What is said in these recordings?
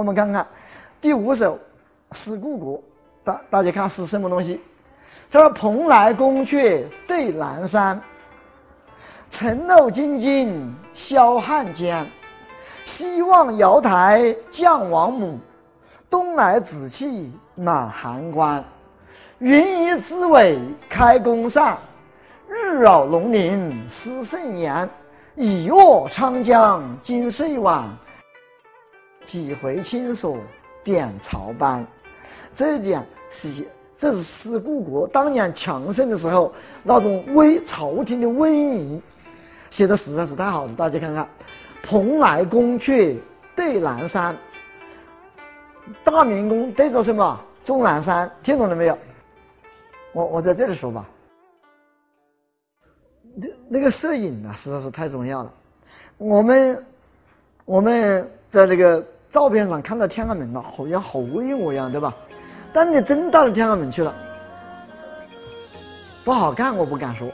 我们看看第五首《思故国》，大大家看是什么东西？他说：“蓬莱宫阙对南山，城楼津津晓汉江。西望瑶台将王母，东来紫气满函关。云移之尾开宫上，日扰龙鳞思圣阳。已卧沧江今岁晚，几回青锁点朝班。”这点是。这是思故国当年强盛的时候那种威朝廷的威仪，写的实在是太好了。大家看看，蓬莱宫阙对南山，大明宫对着什么？终南山，听懂了没有？我我在这里说吧。那那个摄影啊，实在是太重要了。我们我们在那个照片上看到天安门了，好像好威武一样，对吧？但你真到了天安门去了，不好看，我不敢说，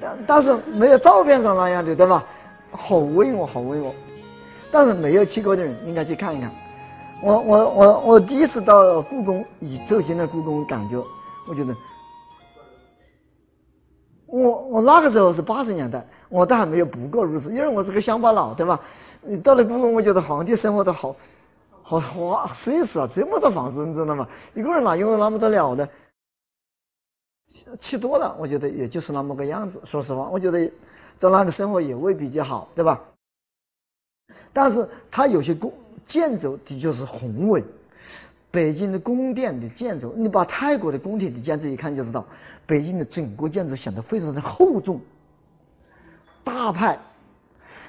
但但是没有照片上那样的，对吧？好威武，好威武。但是没有去过的人应该去看一看。我我我我第一次到故宫，以走进了故宫，感觉我觉得，我我那个时候是八十年代，我都还没有不过如此，因为我是个乡巴佬，对吧？你到了故宫，我觉得皇帝生活的好。好哇，奢侈啊？这么多房子，你知道吗？一个人哪拥有那么多了的？去多了，我觉得也就是那么个样子。说实话，我觉得在那里生活也未必就好，对吧？但是它有些宫建筑的确是宏伟。北京的宫殿的建筑，你把泰国的宫廷的建筑一看就知道，北京的整个建筑显得非常的厚重、大派。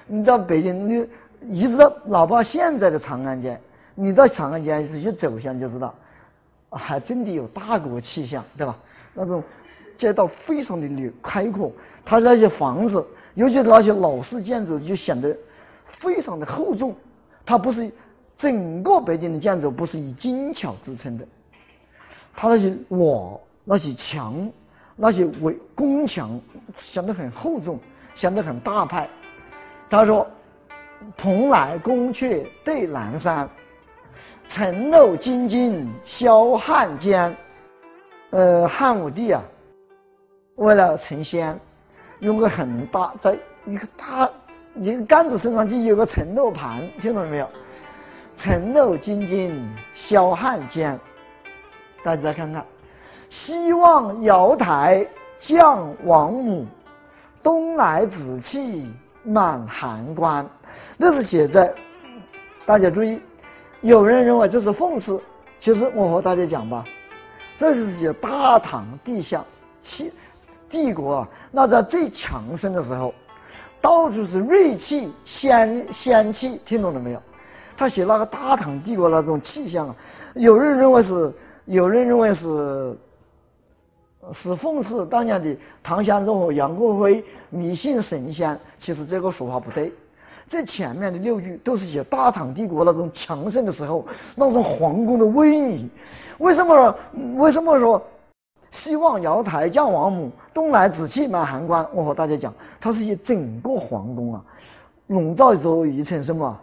你到北京，你一直到哪怕现在的长安街。你到长安街一走向就知道，还真的有大国气象，对吧？那种街道非常的辽开阔，它那些房子，尤其是那些老式建筑，就显得非常的厚重。它不是整个北京的建筑不是以精巧著称的，它那些瓦、那些墙、那些围宫墙显得很厚重，显得很大派。他说：“蓬莱宫阙对南山。”城楼津津晓汉间，呃，汉武帝啊，为了成仙，用个很大，在一个大一个杆子身上就有个城楼盘，听懂了没有？城楼津津晓汉间，大家再看看，西望瑶台降王母，东来紫气满函关，这是写在，大家注意。有人认为这是讽刺，其实我和大家讲吧，这是写大唐帝下气帝国啊，那在最强盛的时候，到处是锐气仙仙气，听懂了没有？他写那个大唐帝国那种气象啊，有人认为是，有人认为是，是讽刺当年的唐玄宗和杨贵妃迷信神仙，其实这个说法不对。这前面的六句都是写大唐帝国那种强盛的时候，那种皇宫的威仪。为什么？为什么说西望瑶台降王母，东来紫气满函关？我和大家讲，它是以整个皇宫啊，笼罩着一层什么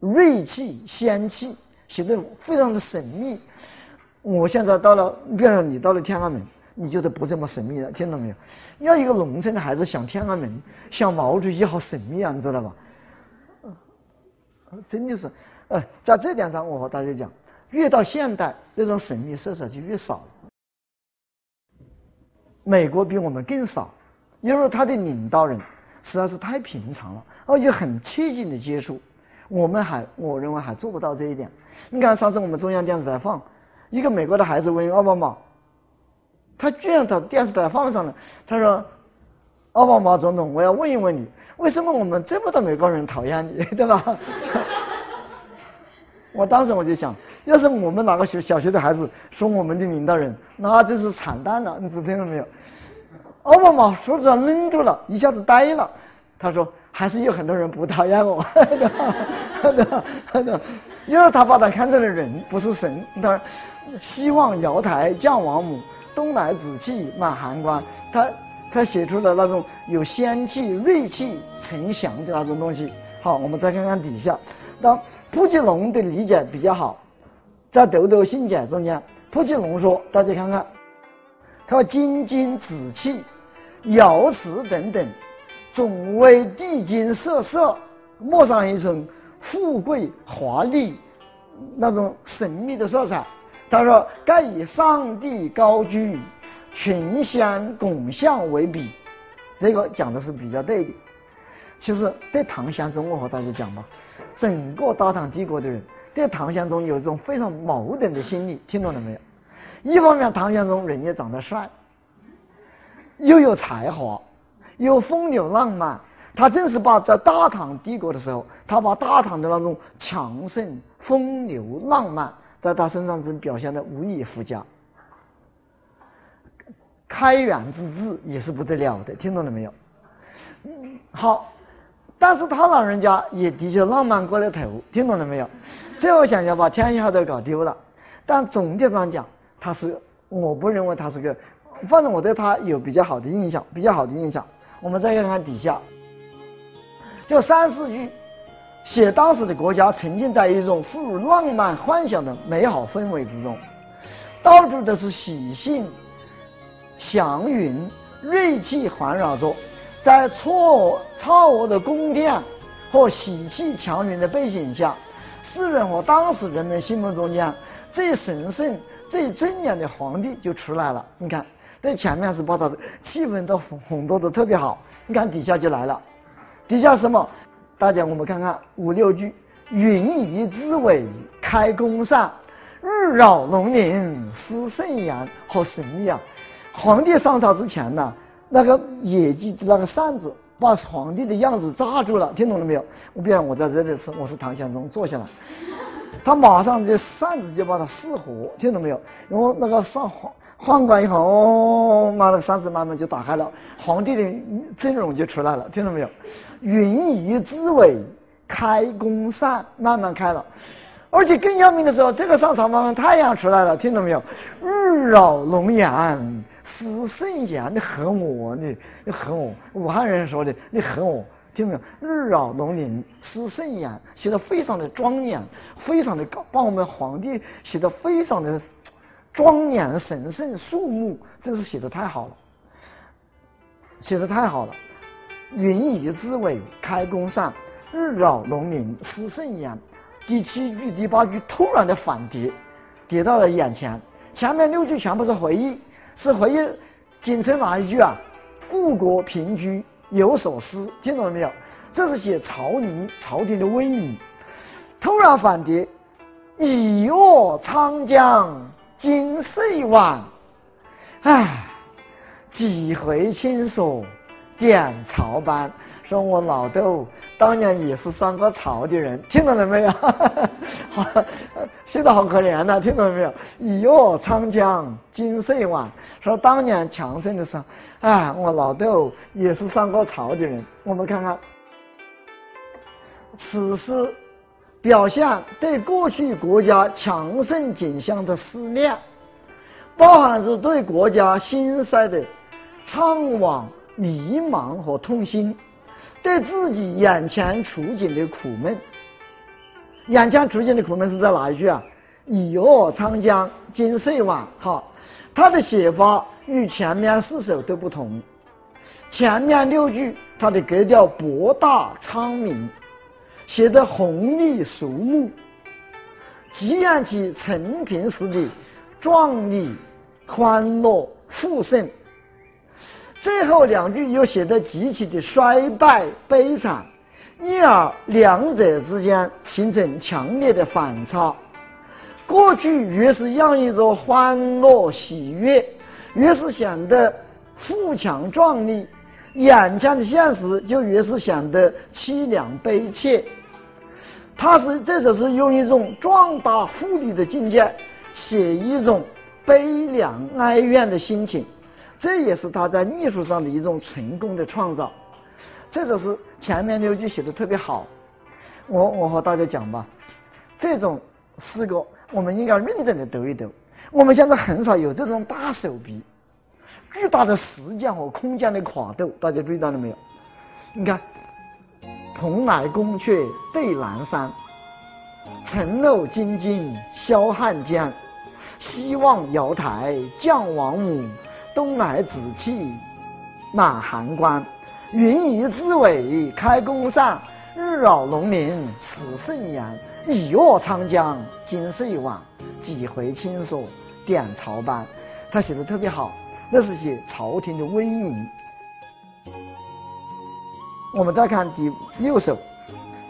锐气、仙气，显得非常的神秘。我现在到了，比如说你到了天安门。你觉得不这么神秘了？听到没有？要一个农村的孩子想天安门，想毛主席好神秘啊，你知道吧？真的是，呃，在这点上，我和大家讲，越到现代，那种神秘色彩就越少。美国比我们更少，因为他的领导人实在是太平常了，而且很切近的接触，我们还我认为还做不到这一点。你看上次我们中央电视台放一个美国的孩子问奥巴马。他居然在电视台放上了，他说：“奥巴马总统，我要问一问你，为什么我们这么多美国人讨厌你，对吧？” 我当时我就想，要是我们哪个学小学的孩子说我们的领导人，那就是惨淡了，你听到没有？奥巴马说着愣住了，一下子呆了。他说：“还是有很多人不讨厌我，哈哈哈因为他把他看成了人，不是神。他希望瑶台降王母。”东来紫气满函关，他他写出了那种有仙气、锐气、沉祥的那种东西。好，我们再看看底下，当蒲吉龙的理解比较好，在《豆豆信解》中间，蒲吉龙说：“大家看看，他说金金紫气、瑶池等等，总为地金色色，抹上一层富贵华丽那种神秘的色彩。”他说：“该以上帝高居、群仙拱相为比。”这个讲的是比较对的。其实对唐玄宗，我和大家讲吧，整个大唐帝国的人对唐玄宗有一种非常矛盾的心理，听懂了没有？一方面，唐玄宗人也长得帅，又有才华，又风流浪漫，他正是把在大唐帝国的时候，他把大唐的那种强盛、风流浪漫，在他身上真表现的无以复加。开元之治也是不得了的，听懂了没有？好。但是他老人家也的确浪漫过了头，听懂了没有？最后想想把天下都搞丢了。但总体上讲，他是我不认为他是个，反正我对他有比较好的印象，比较好的印象。我们再看看底下，就三四句，写当时的国家沉浸在一种富于浪漫幻想的美好氛围之中，到处都是喜庆祥云，瑞气环绕着。在错超额的宫殿和喜气强云的背景下，诗人和当时人们心目中间最神圣、最尊严的皇帝就出来了。你看，在前面是把他的气氛都烘托的特别好，你看底下就来了。底下什么？大家我们看看五六句：云移之尾开宫扇，日绕龙鳞思圣阳。好神秘啊！皇帝上朝之前呢？那个野鸡那个扇子把皇帝的样子扎住了，听懂了没有？我比方我在这里是我是唐玄宗坐下来，他马上这扇子就把它撕活，听懂没有？然后那个上皇宦官一看，哦，那个扇子慢慢就打开了，皇帝的阵容就出来了，听到没有？云移之尾开宫扇慢慢开了，而且更要命的时候，这个上朝慢慢太阳出来了，听到没有？日绕龙颜。思圣贤，你恨我，你你恨我，武汉人说的，你恨我，听没有？日绕龙鳞，思圣贤，写的非常的庄严，非常的高，把我们皇帝写的非常的庄严、神圣、肃穆，真是写的太好了，写的太好了。云移之尾，开宫扇，日绕龙鳞，思圣贤。第七句、第八句突然的反叠，叠到了眼前，前面六句全部是回忆。是回忆仅称哪一句啊？故国平居有所思，听懂了没有？这是写朝宁朝廷的威仪。突然反叠，已卧沧江今岁晚，唉，几回亲所点朝班。说我老豆当年也是上过朝的人，听懂了没有？好，现在好可怜呐，听懂了没有？已卧长江今岁晚。说当年强盛的时候，哎，我老豆也是上过朝的人。我们看看，此诗表现对过去国家强盛景象的思念，包含着对国家兴衰的怅惘、迷茫和痛心。对自己眼前处境的苦闷，眼前处境的苦闷是在哪一句啊？已卧沧江今岁晚。哈，他的写法与前面四首都不同。前面六句他的格调博大昌明，写得红丽肃穆，体现起陈平时的壮丽、欢乐、富盛。最后两句又写得极其的衰败悲惨，因而两者之间形成强烈的反差。过去越是洋溢着欢乐喜悦，越是显得富强壮丽；眼前的现实就越是显得凄凉悲切。他是这首是用一种壮大富丽的境界，写一种悲凉哀怨的心情。这也是他在艺术上的一种成功的创造，这首诗前面六句写的特别好。我我和大家讲吧，这种诗歌我们应该认真的读一读。我们现在很少有这种大手笔、巨大的时间和空间的跨度，大家注意到了没有？你看，蓬莱宫阙对南山，城楼金津销汉江。西望瑶台降王母，东来紫气满函关。云移之尾开宫上，日扰龙鳞始盛阳。一月长江今岁晚，几回青锁点朝班。他写的特别好，那是写朝廷的威名。我们再看第六首，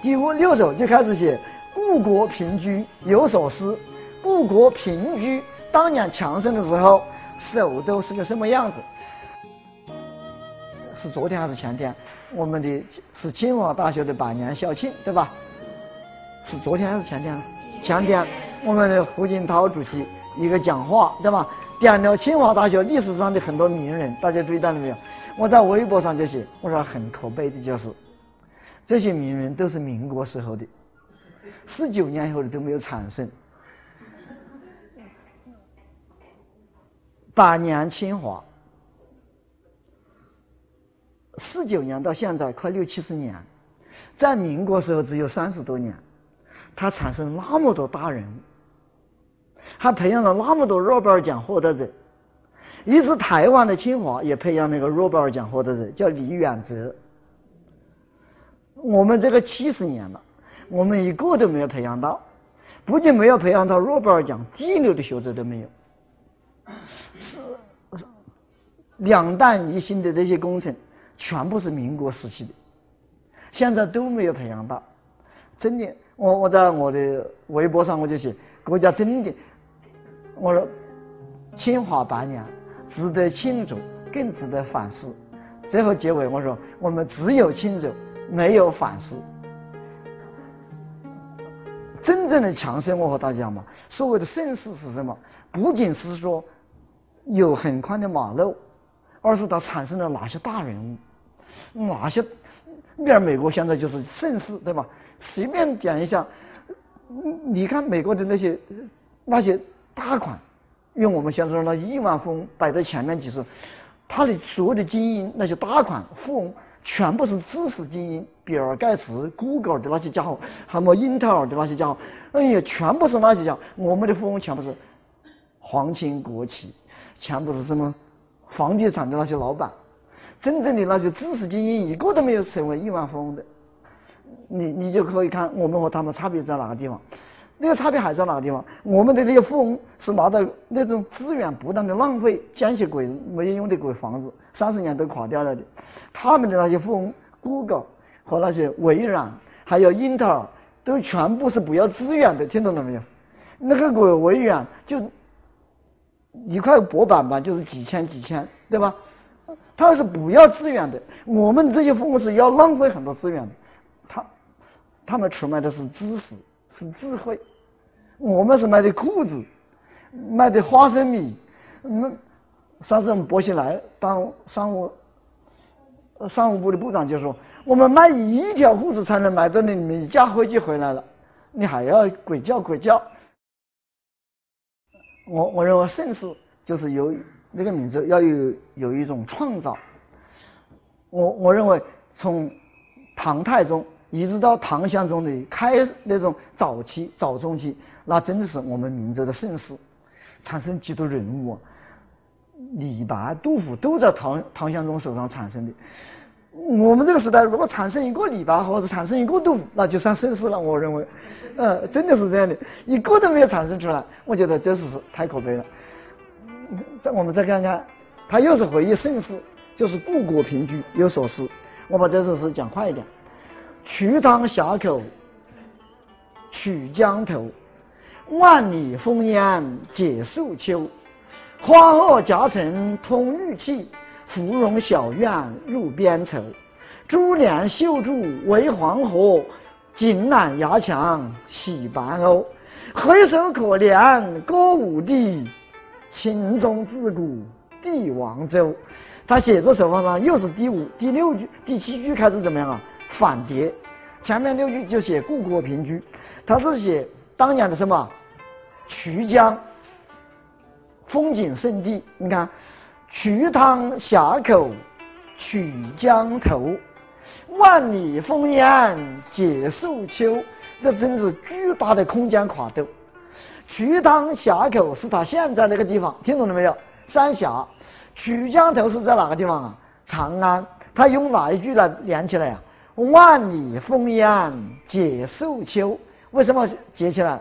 第五六首就开始写故国平居有所思。故国平居，当年强盛的时候，首都是个什么样子？是昨天还是前天？我们的是清华大学的百年校庆，对吧？是昨天还是前天？前天，我们的胡锦涛主席一个讲话，对吧？点了清华大学历史上的很多名人，大家注意到了没有？我在微博上就写，我说很可悲的就是，这些名人都是民国时候的，四九年以后的都没有产生。百年清华，四九年到现在快六七十年，在民国时候只有三十多年，他产生那么多大人物，还培养了那么多诺贝尔奖获得者。一是台湾的清华也培养那个诺贝尔奖获得者，叫李远哲。我们这个七十年了，我们一个都没有培养到，不仅没有培养到诺贝尔奖第六的学者都没有。是两弹一星的这些工程，全部是民国时期的，现在都没有培养到。真的，我我在我的微博上我就写，国家真的，我说清华百年值得庆祝，更值得反思。最后结尾我说，我们只有庆祝，没有反思。真正的强盛，我和大家讲嘛，所谓的盛世是什么？不仅是说。有很宽的马路，而是它产生了哪些大人物，哪些？你看美国现在就是盛世，对吧？随便点一下，你看美国的那些那些大款，用我们现在说那亿万富翁摆在前面几十，他的所有的精英那些大款富翁，全部是知识精英，比尔盖茨、Google 的那些家伙，还么英特尔的那些家伙，哎呀，全部是那些家伙。我们的富翁全部是皇亲国戚。全部是什么房地产的那些老板，真正的那些知识精英一个都没有成为亿万富翁的，你你就可以看我们和他们差别在哪个地方。那个差别还在哪个地方？我们的那些富翁是拿到那种资源不断的浪费，建些鬼没有用的鬼房子，三十年都垮掉了的。他们的那些富翁，Google 和那些微软还有英特尔，都全部是不要资源的，听懂了没有？那个鬼微软就。一块薄板板就是几千几千，对吧？他是不要资源的，我们这些父母是要浪费很多资源的。他他们出卖的是知识，是智慧，我们是卖的裤子，卖的花生米。嗯，上次我们薄熙来当商务商务部的部长就说，我们卖一条裤子才能买到你们一架飞机回来了，你还要鬼叫鬼叫。我我认为盛世就是有那个名字要有有一种创造。我我认为从唐太宗一直到唐玄宗的开那种早期早中期，那真的是我们民族的盛世，产生几多人物啊，李白、杜甫都在唐唐玄宗手上产生的。我们这个时代如果产生一个李白或者产生一个杜甫，那就算盛世了。我认为。呃，真的是这样的，一个都没有产生出来，我觉得这是太可悲了。再我们再看看，他又是回忆盛世，就是故国平居有所思。我把这首诗讲快一点：瞿塘峡口曲江头，万里烽烟解素秋。花萼夹层通玉砌，芙蓉小院入边愁。珠帘绣柱围黄河。锦缆牙墙喜白鸥，回首可怜歌舞地，情中自古帝王州。他写作手法上又是第五、第六句、第七句开始怎么样啊？反叠，前面六句就写故国平居，他是写当年的什么？衢江风景胜地。你看，瞿塘峡口曲江头。万里烽烟解素秋，这真是巨大的空间跨度。曲塘峡口是他现在那个地方，听懂了没有？三峡，曲江头是在哪个地方啊？长安。他用哪一句来连起来呀？万里烽烟解瘦秋，为什么接起来？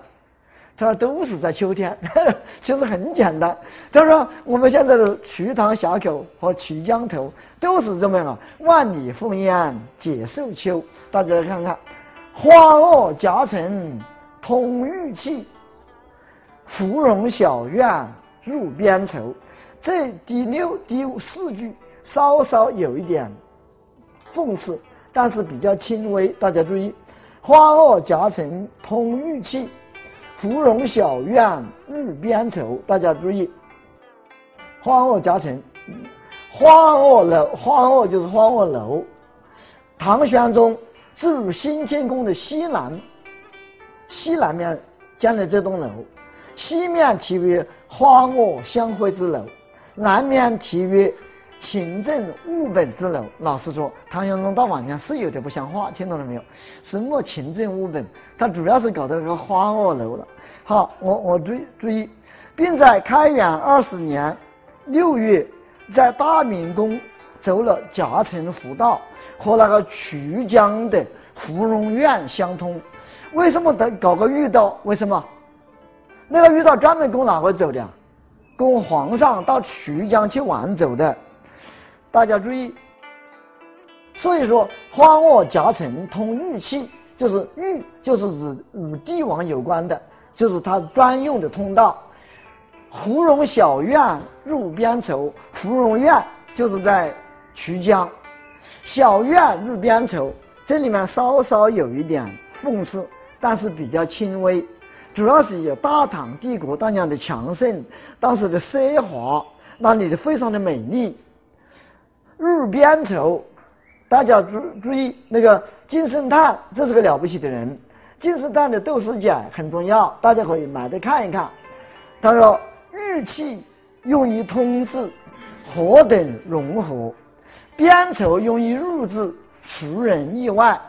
他说都是在秋天，其实很简单。他说我们现在的瞿塘峡口和曲江头都是这么样，万里烽烟解瘦秋。大家来看看，花萼夹层通玉器，芙蓉小院入边愁。这第六、第四句稍稍有一点讽刺。但是比较轻微，大家注意，花萼夹层通玉器，芙蓉小院日边愁。大家注意，花萼夹层，花萼楼，花萼就是花萼楼。唐玄宗置入新建宫的西南，西南面建了这栋楼，西面题为花萼相会之楼，南面题曰。勤政务本之楼，老实说，唐玄宗到晚年是有点不像话，听懂了没有？什么勤政务本？他主要是搞这个花萼楼了。好，我我注意注意，并在开元二十年六月，在大明宫走了夹层湖道，和那个曲江的芙蓉院相通。为什么得搞个御道？为什么？那个御道专门供哪个走的？供皇上到曲江去玩走的。大家注意，所以说花萼夹层通玉器，就是玉，就是指与帝王有关的，就是他专用的通道。芙蓉小院入边愁，芙蓉院就是在曲江，小院入边愁，这里面稍稍有一点讽刺，但是比较轻微，主要是有大唐帝国当年的强盛，当时的奢华，那里的非常的美丽。入边愁，大家注注意那个金圣叹，这是个了不起的人。金圣叹的《斗士讲很重要，大家可以买的看一看。他说：“玉器用于通字，何等融合；边愁用于入字，出人意外。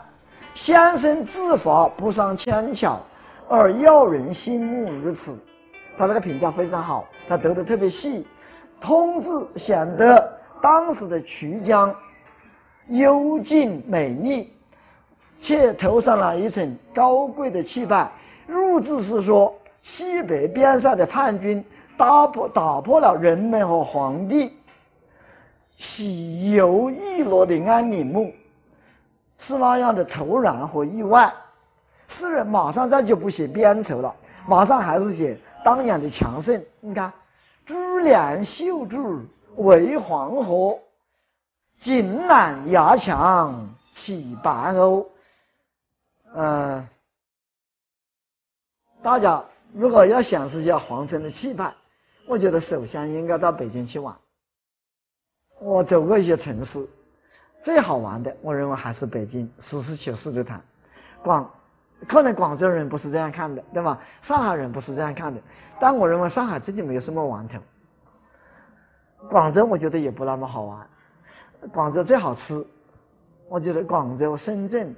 先生字法不伤纤巧，而耀人心目如此。”他那个评价非常好，他读的特别细，通字显得。当时的曲江幽静美丽，却头上了一层高贵的气派。入字是说西北边塞的叛军打破打破了人们和皇帝喜游易乐的安宁墓，是那样的突然和意外。诗人马上再就不写边愁了，马上还是写当年的强盛。你看，珠帘绣柱。为黄河，锦缆牙墙起白鸥。嗯，大家如果要显示一下皇城的气派，我觉得首先应该到北京去玩。我走过一些城市，最好玩的，我认为还是北京，实事求是的谈。广，可能广州人不是这样看的，对吧？上海人不是这样看的，但我认为上海真的没有什么玩头。广州我觉得也不那么好玩，广州最好吃，我觉得广州、深圳、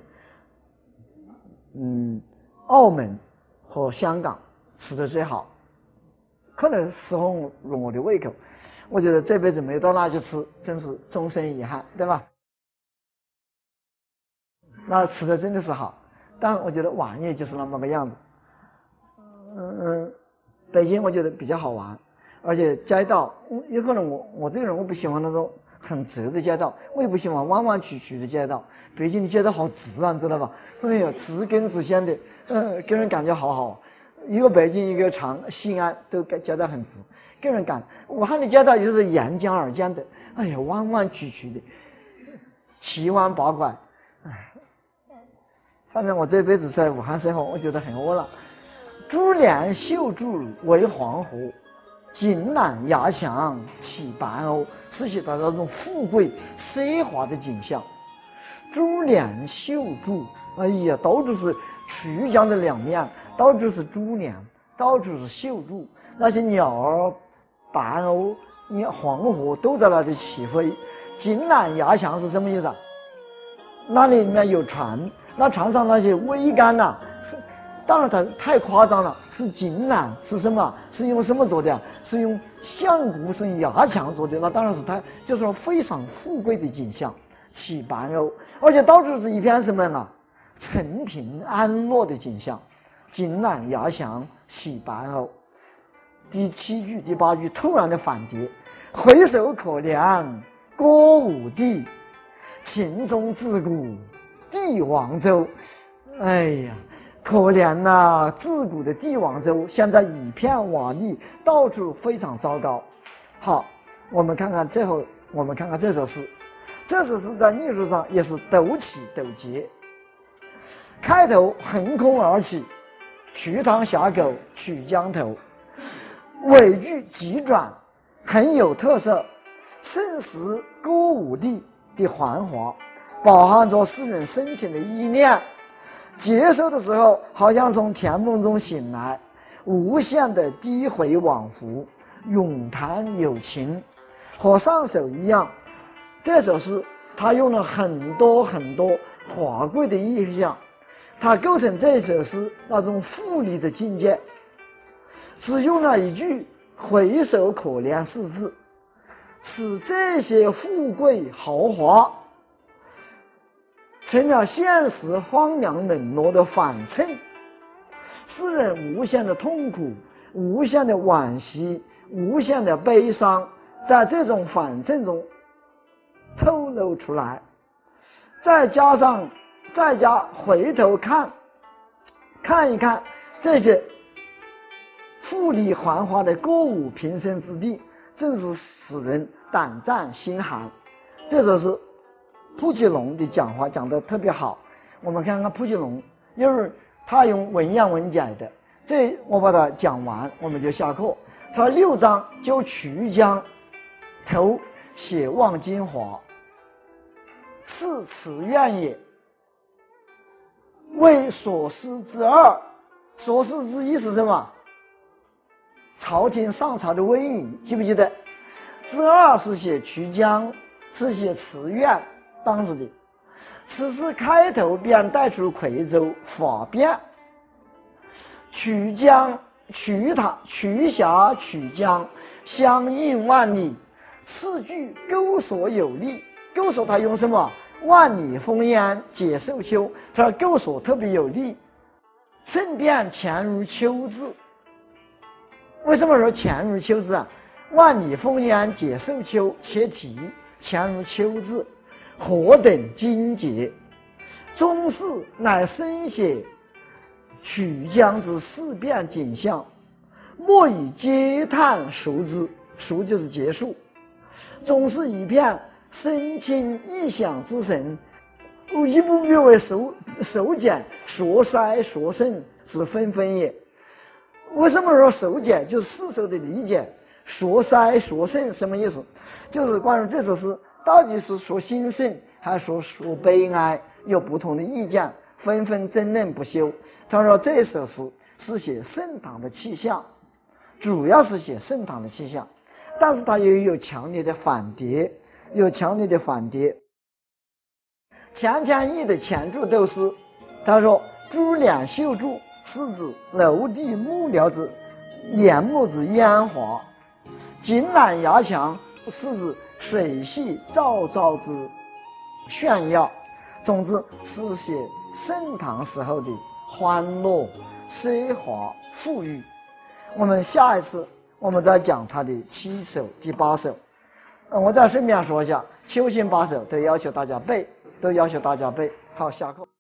嗯、澳门和香港吃的最好，可能适合我的胃口。我觉得这辈子没到那去吃，真是终身遗憾，对吧？那吃的真的是好，但我觉得玩也就是那么个样子。嗯嗯，北京我觉得比较好玩。而且街道，有可能我我这个人我不喜欢那种很直的街道，我也不喜欢弯弯曲曲的街道。北京的街道好直啊，知道吧？哎呀，直根直线的，嗯，给人感觉好好。一个北京，一个长西安，都街道很直，给人感。武汉的街道就是沿江而建的，哎呀，弯弯曲曲的，七弯八拐，哎，反正我这辈子在武汉生活，我觉得很窝了。珠帘绣柱为黄河。锦缆牙墙起白鸥，是写的那种富贵奢华的景象。珠帘绣柱，哎呀，到处是曲江的两面，到处是珠帘，到处是绣柱。那些鸟儿、白鸥、你黄河都在那里起飞。锦缆牙墙是什么意思啊？那里面有船，那船上那些桅杆呐，是当然它太夸张了，是锦缆，是什么？是用什么做的？是用象骨生压墙做的。那当然是它，就是说非常富贵的景象，起半欧，而且到处是一片什么啊？陈平安乐的景象。锦缆压墙起半欧。第七句、第八句突然的反跌，回首可怜歌舞地，秦中自古帝王州。哎呀！可怜呐，自古的帝王州现在一片瓦砾，到处非常糟糕。好，我们看看最后，我们看看这首诗。这首诗在艺术上也是陡起陡结。开头横空而起，瞿塘峡口曲江头。尾句急转，很有特色。盛时歌舞地的繁华，饱含着诗人深情的意念。结束的时候，好像从甜梦中醒来，无限的低回往复，咏叹有情，和上首一样。这首诗他用了很多很多华贵的意象，它构成这首诗那种富丽的境界。只用了一句“回首可怜”四字，使这些富贵豪华。成了现实荒凉冷落的反衬，诗人无限的痛苦、无限的惋惜、无限的悲伤，在这种反衬中透露出来。再加上，再加回头看，看一看这些富丽繁华的歌舞平生之地，正是使人胆战心寒。这就是蒲吉龙的讲话讲得特别好，我们看看蒲吉龙，因为他用文言文讲的，这我把它讲完，我们就下课。他六章就曲江头写望京华，是此愿也。为所思之二，所思之一是什么？朝廷上朝的威仪，记不记得？之二是写曲江，是写词苑。当时的，此诗开头便带出夔州法变，曲江、曲塘、曲峡、曲江相映万里。次句钩索有力，钩索他用什么？万里烽烟解寿秋，他说钩索特别有力。顺便潜如秋字，为什么说潜如秋字啊？万里烽烟解寿秋，切题潜如秋字。何等精洁！宗室乃深写曲江之四变景象，莫以嗟叹熟之。熟就是结束。总是一片深情意想之神，一步步为手手简说衰说盛之纷纷也。为什么说首简？就是世俗的理解。说衰说盛什么意思？就是关于这首诗。到底是说兴盛还是说悲哀？有不同的意见，纷纷争论不休。他说这首诗是写盛唐的气象，主要是写盛唐的气象，但是它也有强烈的反叠，有强烈的反叠。钱谦益的前注都是，他说珠帘绣柱是指楼地木料之帘幕之烟华，锦缆压墙是指。水系昭昭之炫耀，总之是写盛唐时候的欢乐、奢华、富裕。我们下一次我们再讲他的七首、第八首。我再顺便说一下，秋兴八首都要求大家背，都要求大家背。好，下课。